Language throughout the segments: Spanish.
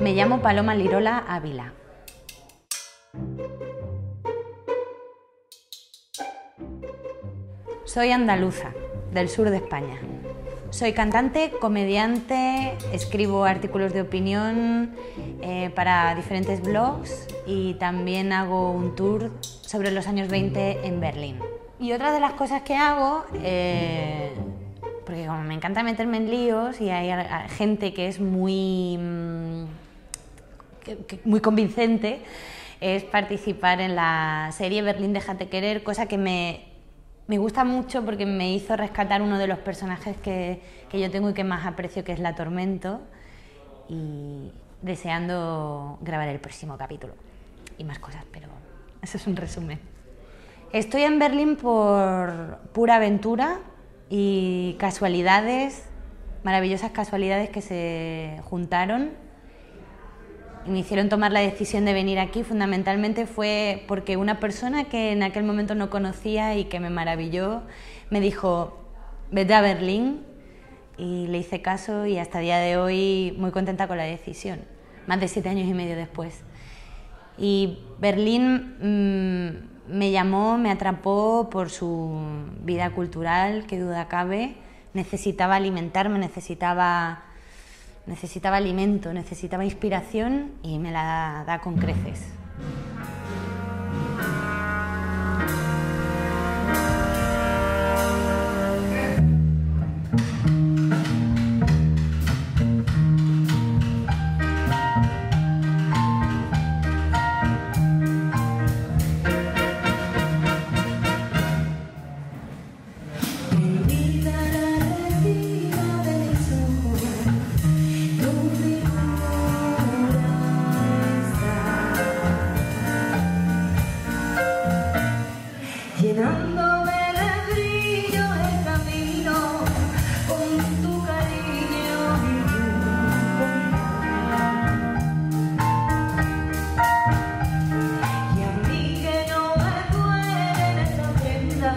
Me llamo Paloma Lirola Ávila. Soy andaluza, del sur de España. Soy cantante, comediante, escribo artículos de opinión eh, para diferentes blogs y también hago un tour sobre los años 20 en Berlín. Y otra de las cosas que hago, eh, porque como me encanta meterme en líos y hay gente que es muy, muy convincente, es participar en la serie Berlín Déjate Querer, cosa que me, me gusta mucho porque me hizo rescatar uno de los personajes que, que, yo tengo y que más aprecio, que es la Tormento, y deseando grabar el próximo capítulo. Y más cosas, pero eso es un resumen. Estoy en Berlín por pura aventura y casualidades, maravillosas casualidades que se juntaron me hicieron tomar la decisión de venir aquí. Fundamentalmente fue porque una persona que en aquel momento no conocía y que me maravilló me dijo, vete a Berlín y le hice caso y hasta el día de hoy muy contenta con la decisión, más de siete años y medio después. Y Berlín... Mmm, me llamó, me atrapó por su vida cultural, que duda cabe. Necesitaba alimentarme, necesitaba, necesitaba alimento, necesitaba inspiración y me la da con creces.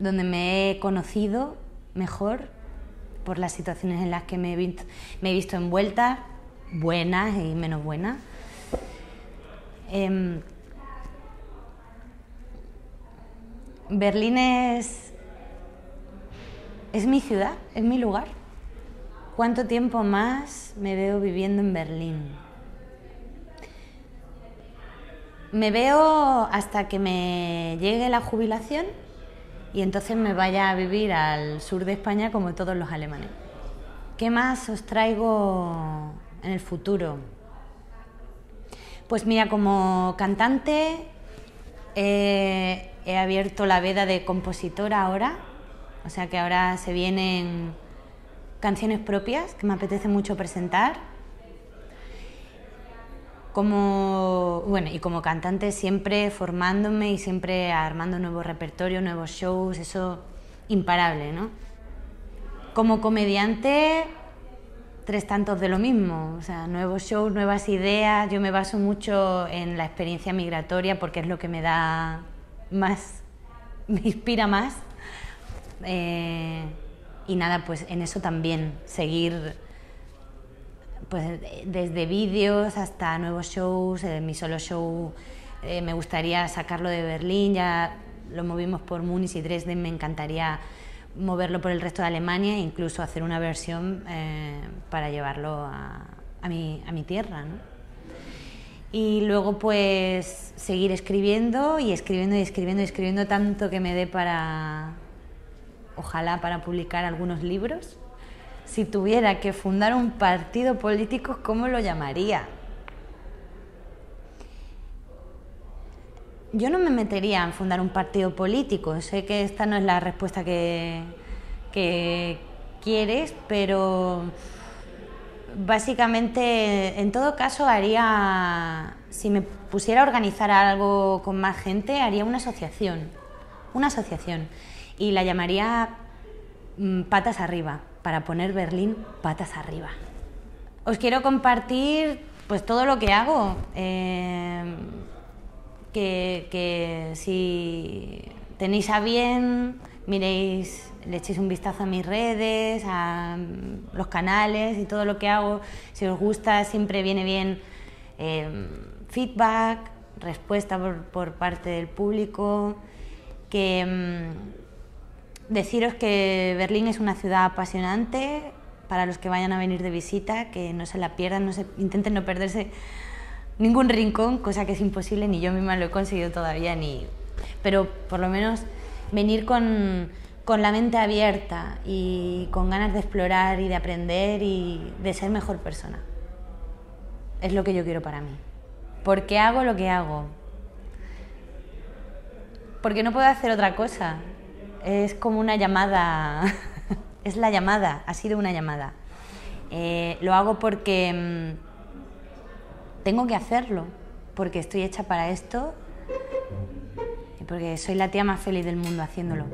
donde me he conocido mejor por las situaciones en las que me he visto, me he visto envuelta, buenas y menos buenas. Em, Berlín es, es mi ciudad, es mi lugar. ¿Cuánto tiempo más me veo viviendo en Berlín? Me veo hasta que me llegue la jubilación y entonces me vaya a vivir al sur de España como todos los alemanes. ¿Qué más os traigo en el futuro? Pues mira, como cantante he abierto la veda de compositora ahora, o sea que ahora se vienen canciones propias que me apetece mucho presentar como bueno y como cantante siempre formándome y siempre armando nuevos repertorios, nuevos shows, eso imparable, ¿no? Como comediante tres tantos de lo mismo, o sea, nuevos shows, nuevas ideas, yo me baso mucho en la experiencia migratoria porque es lo que me da más, me inspira más. Eh, y nada, pues en eso también, seguir pues desde vídeos hasta nuevos shows, eh, mi solo show eh, me gustaría sacarlo de Berlín, ya lo movimos por Múnich y Dresden, me encantaría moverlo por el resto de Alemania e incluso hacer una versión eh, para llevarlo a, a, mi, a mi tierra. Y luego pues seguir escribiendo y escribiendo y escribiendo y escribiendo tanto que me dé para, ojalá, para publicar algunos libros si tuviera que fundar un partido político, ¿cómo lo llamaría? Yo no me metería en fundar un partido político. Sé que esta no es la respuesta que, quieres, pero básicamente, en todo caso, haría, si me pusiera a organizar algo con más gente, haría una asociación, una asociación, y la llamaría mm, Patas Arriba, para poner Berlín patas arriba. Os quiero compartir pues todo lo que hago, eh, que, si tenéis a bien, miréis, le echéis un vistazo a mis redes, a los canales y todo lo que hago. Si os gusta, siempre viene bien eh, feedback, respuesta por, parte del público. Que mm, deciros que Berlín es una ciudad apasionante para los que vayan a venir de visita, que no se la pierdan, no se, intenten no perderse ningún rincón, cosa que es imposible, ni yo misma lo he conseguido todavía, ni... pero por lo menos venir con, con la mente abierta y con ganas de explorar y de aprender y de ser mejor persona. Es lo que yo quiero para mí. Porque hago lo que hago. Porque no puedo hacer otra cosa. Es como una llamada. es la llamada, ha sido una llamada. Eh, lo hago porque mm, tengo que hacerlo, porque estoy hecha para esto porque soy la tía más feliz del mundo haciéndolo.